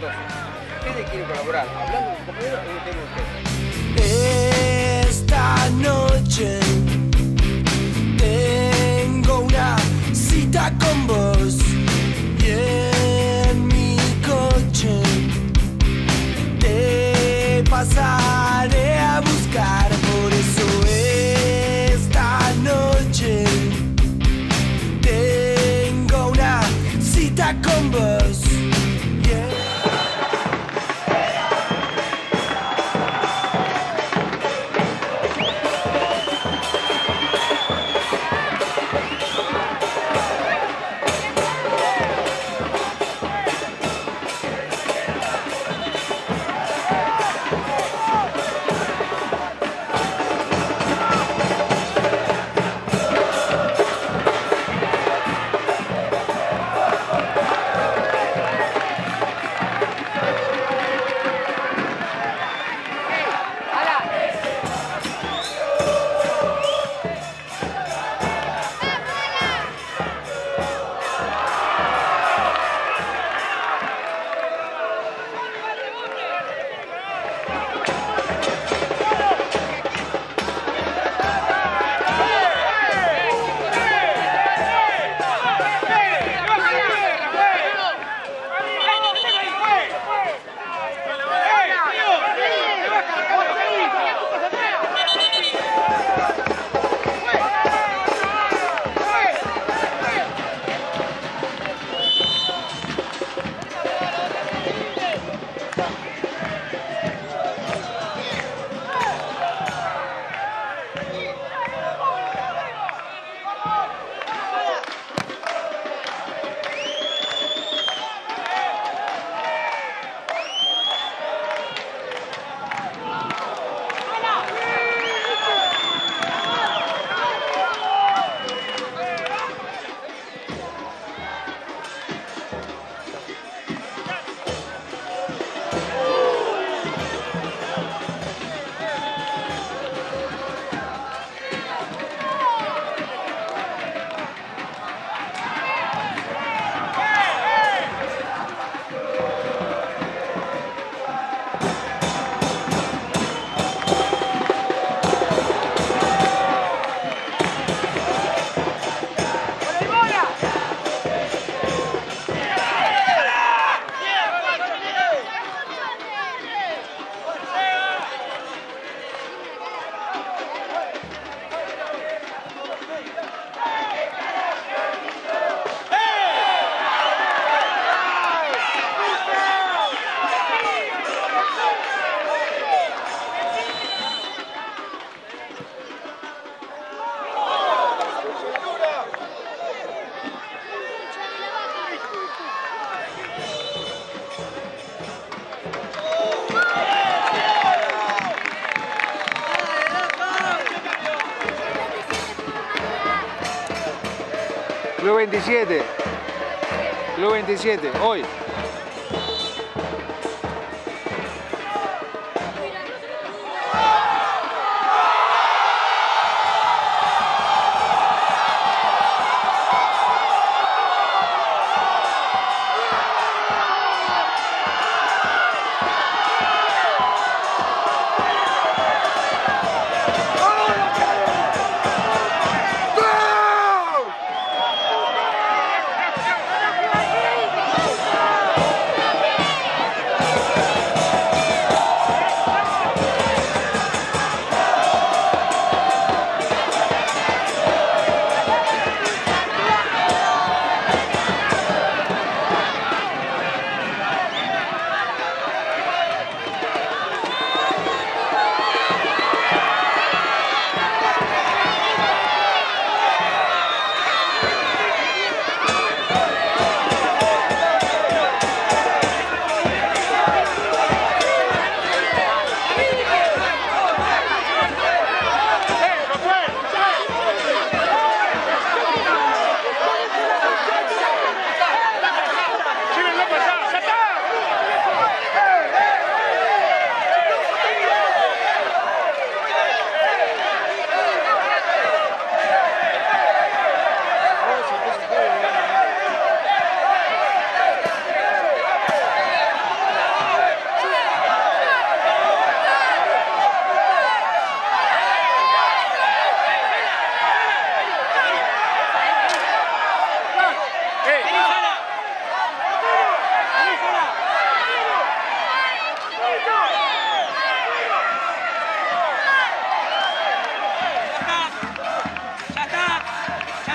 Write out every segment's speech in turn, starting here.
entonces, ¿quién quiere colaborar? ¿Hablando con compañero tengo usted? Esta noche tengo una cita con vos y en mi coche te pasaré a buscar. Club 27. Club 27, hoy.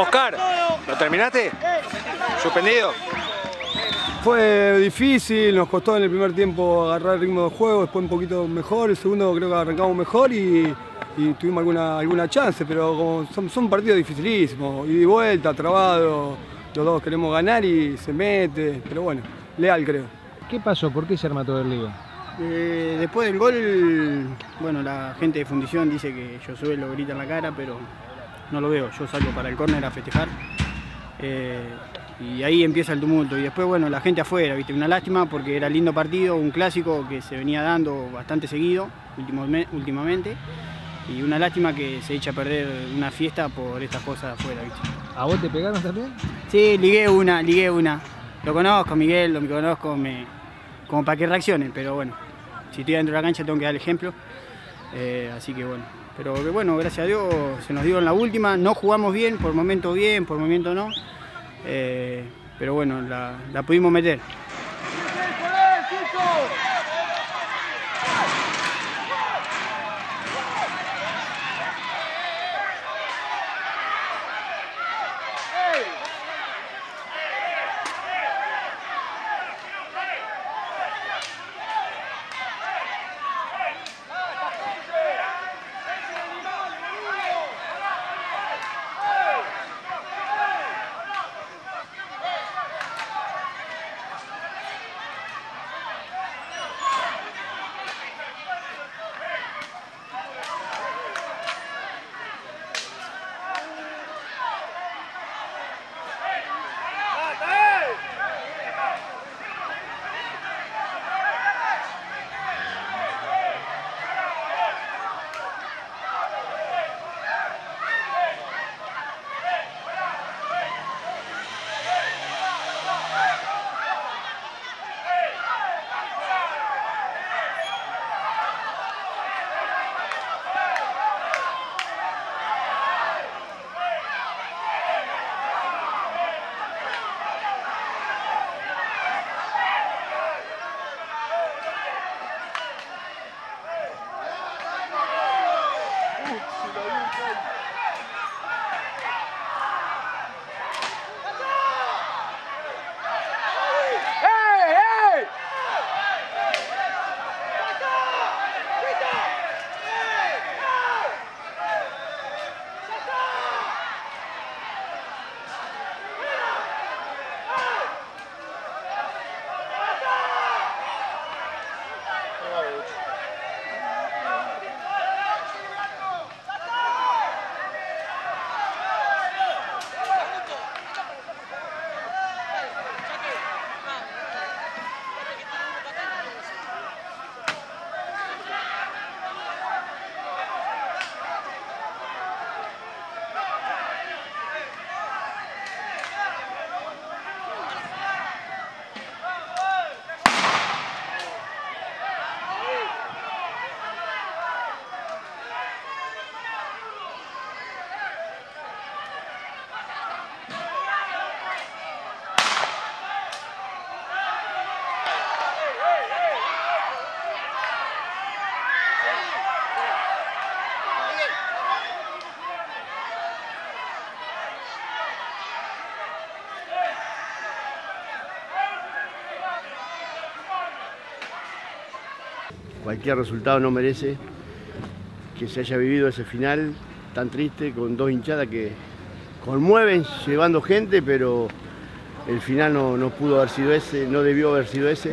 Oscar, ¿lo terminaste? ¿Suspendido? Fue difícil, nos costó en el primer tiempo agarrar el ritmo de juego, después un poquito mejor, el segundo creo que arrancamos mejor y, y tuvimos alguna, alguna chance, pero como son, son partidos dificilísimos, y de vuelta, trabado, los dos queremos ganar y se mete, pero bueno, leal creo. ¿Qué pasó? ¿Por qué se arma todo el lío? Eh, después del gol, bueno, la gente de fundición dice que Josué lo grita en la cara, pero no lo veo. Yo salgo para el córner a festejar. Eh, y ahí empieza el tumulto. Y después, bueno, la gente afuera, ¿viste? Una lástima porque era lindo partido, un clásico que se venía dando bastante seguido últimamente. Y una lástima que se echa a perder una fiesta por estas cosas afuera, ¿viste? ¿A vos te pegaron también? Sí, ligué una, ligué una. Lo conozco, Miguel, lo conozco, me, como para que reaccionen, pero bueno, si estoy dentro de la cancha tengo que dar el ejemplo. Eh, así que bueno, pero que bueno, gracias a Dios se nos dio en la última, no jugamos bien, por momento bien, por momento no. Eh, pero bueno, la, la pudimos meter. Cualquier resultado no merece que se haya vivido ese final tan triste con dos hinchadas que conmueven llevando gente, pero el final no, no pudo haber sido ese, no debió haber sido ese.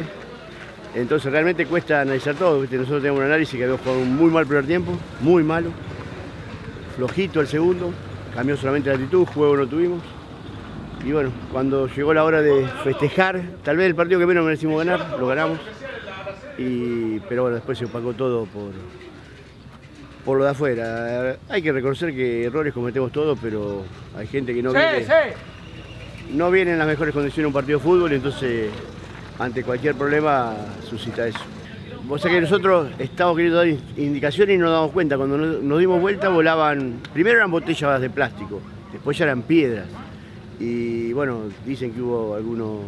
Entonces realmente cuesta analizar todo. ¿viste? Nosotros tenemos un análisis que habíamos jugado muy mal primer tiempo, muy malo. Flojito el segundo, cambió solamente la actitud, juego no tuvimos. Y bueno, cuando llegó la hora de festejar, tal vez el partido que menos merecimos ganar, lo ganamos. Y, pero bueno, después se opacó todo por, por lo de afuera. Hay que reconocer que errores cometemos todos, pero hay gente que no viene, no viene en las mejores condiciones de un partido de fútbol, entonces ante cualquier problema suscita eso. O sea que nosotros estamos queriendo dar indicaciones y no nos damos cuenta. Cuando nos dimos vuelta volaban, primero eran botellas de plástico, después ya eran piedras. Y bueno, dicen que hubo algunos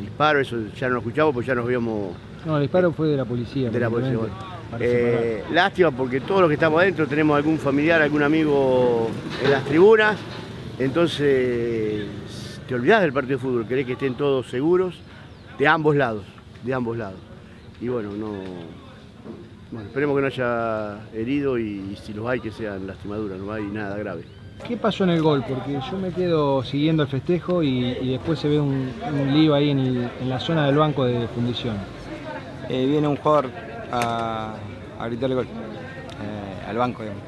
disparos, eso ya no lo escuchamos, pues ya nos habíamos No, el disparo fue de la policía. de la policía. bueno. Eh, lástima porque todos los que estamos adentro tenemos algún familiar, algún amigo en las tribunas Entonces, te olvidás del partido de fútbol, querés que estén todos seguros de ambos lados, de ambos lados. Y bueno, no. Bueno, esperemos que no haya herido y, si los hay que sean lastimaduras, no hay nada grave. ¿Qué pasó en el gol? Porque yo me quedo siguiendo el festejo y, y después se ve un, un lío ahí en, el- en la zona del banco de fundición. Eh, viene un jugador a, a gritarle gol eh, al banco. digamos.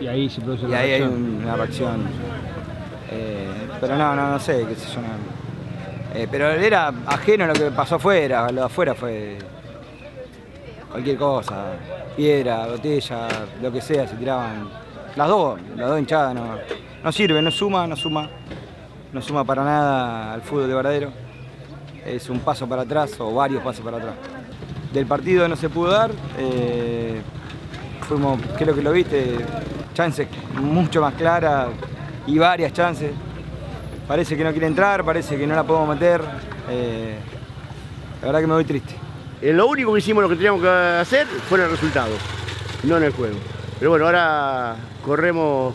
Y ahí se produce Y la ahí hay reacción. una reacción. Eh, pero no, no, no sé, qué sé yo. no. Pero era ajeno a lo que pasó afuera. Lo de afuera fue cualquier cosa. Piedra, botella, lo que sea, se tiraban. Las dos, las dos hinchadas no, no sirve, no suma, no suma. No suma para nada al fútbol de verdadero. Es un paso para atrás o varios pasos para atrás. Del partido no se pudo dar. eh, fuimos, creo que lo viste, chances mucho más claras y varias chances. Parece que no quiere entrar, parece que no la podemos meter. eh, la verdad que me voy triste. Eh, lo único que hicimos lo que teníamos que hacer fue el resultado, no en el juego. Pero bueno, ahora corremos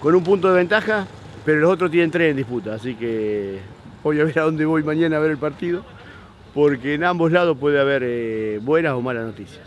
con un punto de ventaja, pero los otros tienen tres en disputa, así que voy a ver a dónde voy mañana a ver el partido, porque en ambos lados puede haber eh, buenas o malas noticias.